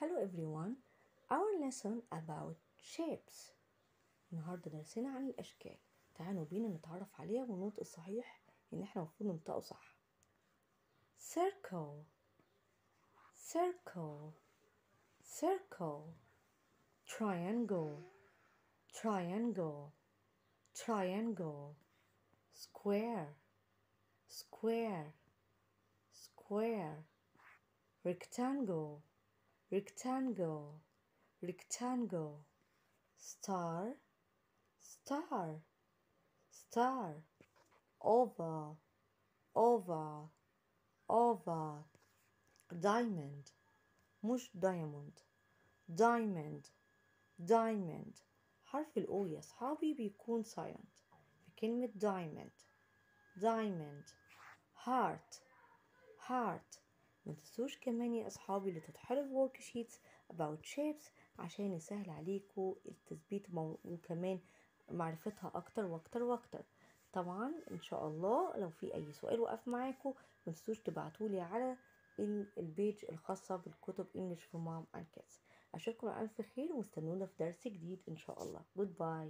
Hello everyone. Our lesson about shapes. النهاردة درسنا عن الأشكال. تعالوا بينا نتعرف عليها والنطق الصحيح إن احنا المفروض ننطقه صح. Circle circle circle triangle triangle triangle square square square rectangle rectangle rectangle star star star oval oval oval diamond مش diamond diamond diamond حرف الأو يا صحابي بيكون silent في كلمة diamond diamond heart heart ما تنسوش كمان يا أصحابي اللي تتحروا الورك شيتس about shapes عشان يسهل عليكم التثبيت وكمان معرفتها أكتر وأكتر وأكتر. طبعا إن شاء الله لو في أي سؤال وقف معاكم ما تنسوش تبعتولي على ال- البيج الخاصة بالكتب for Mom and Kids أشوفكم على ألف خير واستنونا في درس جديد إن شاء الله. Goodbye.